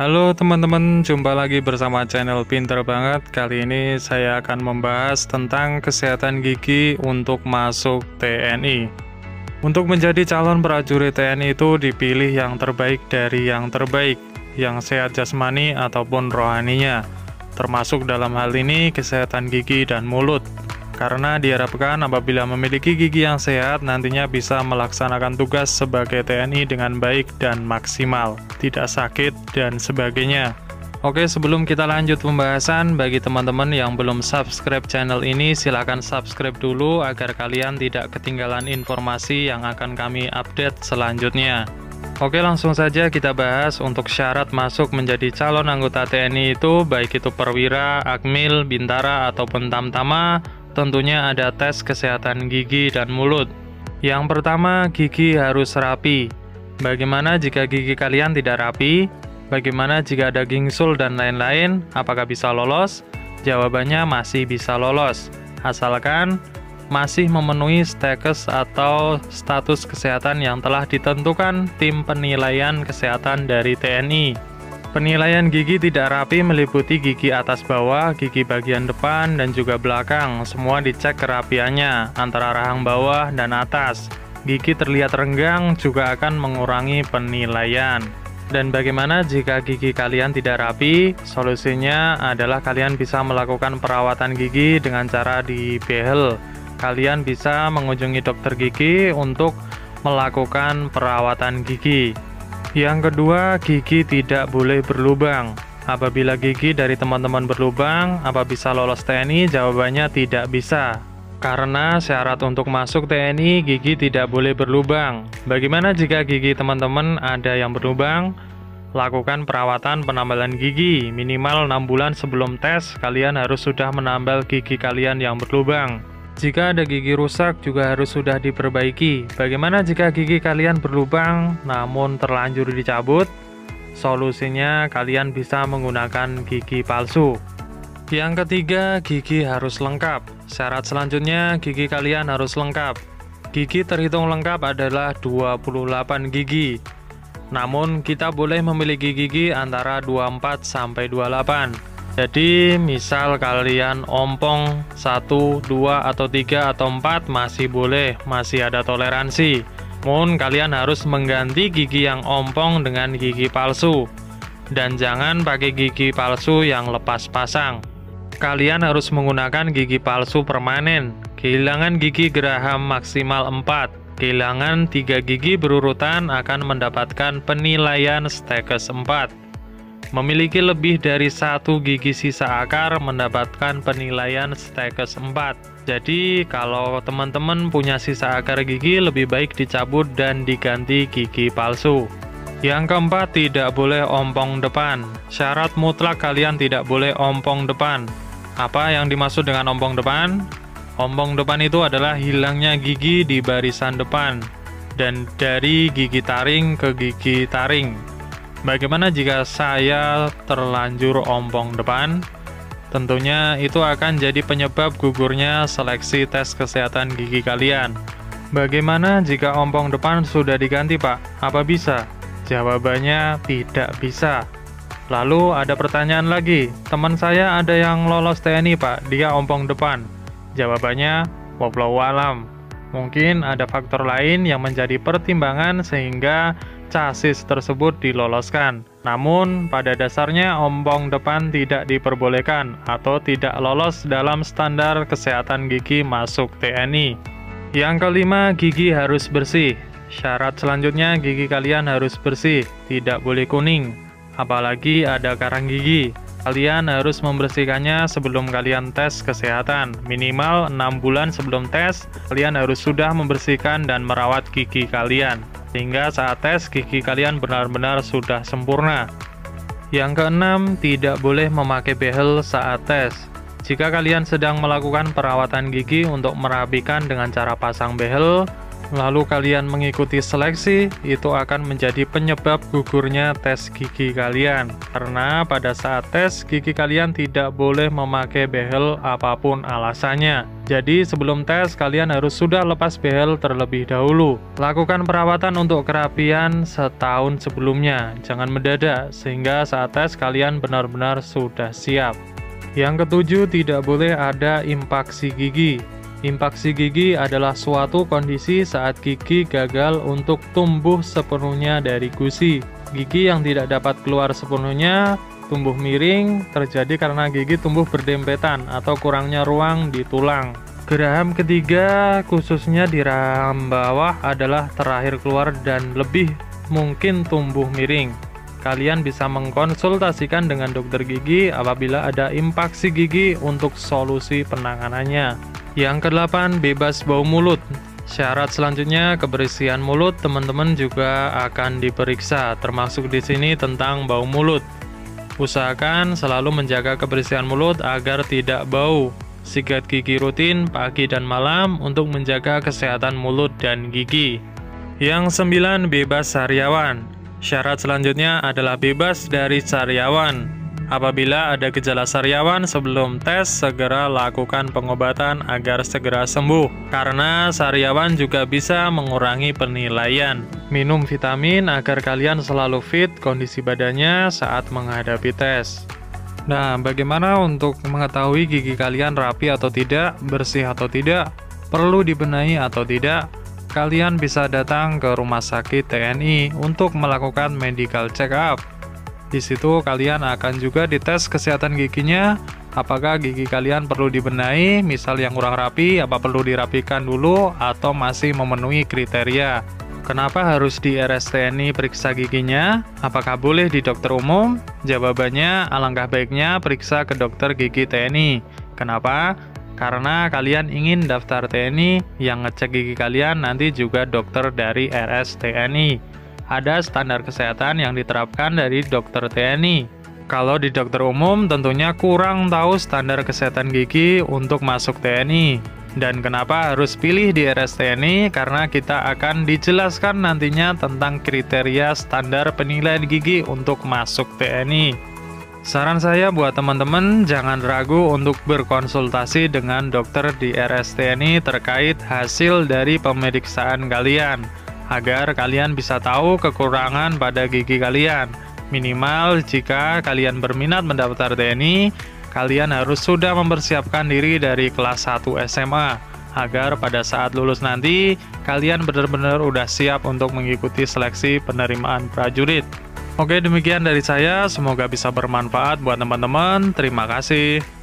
Halo teman-teman, jumpa lagi bersama channel Pinter Banget. Kali ini saya akan membahas tentang kesehatan gigi untuk masuk TNI. Untuk menjadi calon prajurit TNI itu dipilih yang terbaik dari yang terbaik, yang sehat jasmani ataupun rohaninya, termasuk dalam hal ini kesehatan gigi dan mulut karena diharapkan apabila memiliki gigi yang sehat nantinya bisa melaksanakan tugas sebagai TNI dengan baik dan maksimal, tidak sakit dan sebagainya. Oke, sebelum kita lanjut pembahasan, bagi teman-teman yang belum subscribe channel ini, silahkan subscribe dulu agar kalian tidak ketinggalan informasi yang akan kami update selanjutnya. Oke langsung saja kita bahas untuk syarat masuk menjadi calon anggota TNI itu baik itu perwira, akmil, bintara, ataupun tamtama tentunya ada tes kesehatan gigi dan mulut. Yang pertama, gigi harus rapi. Bagaimana jika gigi kalian tidak rapi? Bagaimana jika ada gingsul dan lain-lain? Apakah bisa lolos? Jawabannya masih bisa lolos, asalkan masih memenuhi stakes atau status kesehatan yang telah ditentukan tim penilaian kesehatan dari TNI. Penilaian gigi tidak rapi meliputi gigi atas bawah, gigi bagian depan, dan juga belakang. Semua dicek kerapiannya antara rahang bawah dan atas. Gigi terlihat renggang juga akan mengurangi penilaian. Dan bagaimana jika gigi kalian tidak rapi? Solusinya adalah kalian bisa melakukan perawatan gigi dengan cara dibehel. Kalian bisa mengunjungi dokter gigi untuk melakukan perawatan gigi. Yang kedua, gigi tidak boleh berlubang. Apabila gigi dari teman-teman berlubang, apa bisa lolos TNI? Jawabannya tidak bisa. Karena syarat untuk masuk TNI, gigi tidak boleh berlubang. Bagaimana jika gigi teman-teman ada yang berlubang? Lakukan perawatan penambalan gigi. Minimal 6 bulan sebelum tes, kalian harus sudah menambal gigi kalian yang berlubang. Jika ada gigi rusak juga harus sudah diperbaiki. Bagaimana jika gigi kalian berlubang namun terlanjur dicabut? Solusinya kalian bisa menggunakan gigi palsu. Yang ketiga, gigi harus lengkap. Syarat selanjutnya, gigi kalian harus lengkap. Gigi terhitung lengkap adalah 28 gigi. Namun, kita boleh memiliki gigi antara 24 sampai 28. Jadi misal kalian ompong 1, 2, atau 3, atau 4 masih boleh, masih ada toleransi. Namun kalian harus mengganti gigi yang ompong dengan gigi palsu. Dan jangan pakai gigi palsu yang lepas pasang. Kalian harus menggunakan gigi palsu permanen. Kehilangan gigi geraham maksimal 4. Kehilangan 3 gigi berurutan akan mendapatkan penilaian stakes 4. Memiliki lebih dari satu gigi sisa akar mendapatkan penilaian stakes 4. Jadi kalau teman-teman punya sisa akar gigi lebih baik dicabut dan diganti gigi palsu. Yang keempat, tidak boleh ompong depan. Syarat mutlak kalian tidak boleh ompong depan. Apa yang dimaksud dengan ompong depan? Ompong depan itu adalah hilangnya gigi di barisan depan dan dari gigi taring ke gigi taring. Bagaimana jika saya terlanjur ompong depan? Tentunya itu akan jadi penyebab gugurnya seleksi tes kesehatan gigi kalian. Bagaimana jika ompong depan sudah diganti, Pak? Apa bisa? Jawabannya tidak bisa. Lalu ada pertanyaan lagi, teman saya ada yang lolos TNI, Pak. Dia ompong depan. Jawabannya, wallahu alam. Mungkin ada faktor lain yang menjadi pertimbangan sehingga chassis tersebut diloloskan. Namun, pada dasarnya ompong depan tidak diperbolehkan atau tidak lolos dalam standar kesehatan gigi masuk TNI. Yang kelima, gigi harus bersih. Syarat selanjutnya, gigi kalian harus bersih, tidak boleh kuning, apalagi ada karang gigi. Kalian harus membersihkannya sebelum kalian tes kesehatan. Minimal 6 bulan sebelum tes, kalian harus sudah membersihkan dan merawat gigi kalian sehingga saat tes gigi kalian benar-benar sudah sempurna. Yang keenam, tidak boleh memakai behel saat tes. Jika kalian sedang melakukan perawatan gigi untuk merapikan dengan cara pasang behel, lalu kalian mengikuti seleksi, itu akan menjadi penyebab gugurnya tes gigi kalian. Karena pada saat tes, gigi kalian tidak boleh memakai behel apa pun alasannya. Jadi sebelum tes, kalian harus sudah lepas behel terlebih dahulu. Lakukan perawatan untuk kerapian setahun sebelumnya, jangan mendadak, sehingga saat tes kalian benar-benar sudah siap. Yang ketujuh, tidak boleh ada impaksi gigi. Impaksi gigi adalah suatu kondisi saat gigi gagal untuk tumbuh sepenuhnya dari gusi. Gigi yang tidak dapat keluar sepenuhnya tumbuh miring terjadi karena gigi tumbuh berdempetan atau kurangnya ruang di tulang. Geraham ketiga khususnya di rahang bawah adalah terakhir keluar dan lebih mungkin tumbuh miring. Kalian bisa mengkonsultasikan dengan dokter gigi apabila ada impaksi gigi untuk solusi penanganannya. Yang kedelapan, bebas bau mulut. Syarat selanjutnya kebersihan mulut teman-teman juga akan diperiksa, termasuk di sini tentang bau mulut. Usahakan selalu menjaga kebersihan mulut agar tidak bau. Sikat gigi rutin pagi dan malam untuk menjaga kesehatan mulut dan gigi. Yang sembilan, bebas sariawan. Syarat selanjutnya adalah bebas dari sariawan. Apabila ada gejala sariawan sebelum tes, segera lakukan pengobatan agar segera sembuh. Karena sariawan juga bisa mengurangi penilaian. Minum vitamin agar kalian selalu fit kondisi badannya saat menghadapi tes. Nah, bagaimana untuk mengetahui gigi kalian rapi atau tidak, bersih atau tidak, perlu dibenahi atau tidak? Kalian bisa datang ke rumah sakit TNI untuk melakukan medical check up. Di situ kalian akan juga dites kesehatan giginya, apakah gigi kalian perlu dibenahi, misal yang kurang rapi, apa perlu dirapikan dulu, atau masih memenuhi kriteria. Kenapa harus di RSTNI periksa giginya? Apakah boleh di dokter umum? Jawabannya, alangkah baiknya periksa ke dokter gigi TNI. Kenapa? Karena kalian ingin daftar TNI, yang ngecek gigi kalian nanti juga dokter dari RSTNI ada standar kesehatan yang diterapkan dari dokter TNI. Kalau di dokter umum tentunya kurang tahu standar kesehatan gigi untuk masuk TNI. Dan kenapa harus pilih di RSTNI? Karena kita akan dijelaskan nantinya tentang kriteria standar penilaian gigi untuk masuk TNI. Saran saya buat teman-teman jangan ragu untuk berkonsultasi dengan dokter di RSTNI terkait hasil dari pemeriksaan kalian agar kalian bisa tahu kekurangan pada gigi kalian. Minimal jika kalian berminat mendaftar TNI, kalian harus sudah mempersiapkan diri dari kelas 1 SMA agar pada saat lulus nanti kalian benar-benar udah siap untuk mengikuti seleksi penerimaan prajurit. Oke, demikian dari saya. Semoga bisa bermanfaat buat teman-teman. Terima kasih.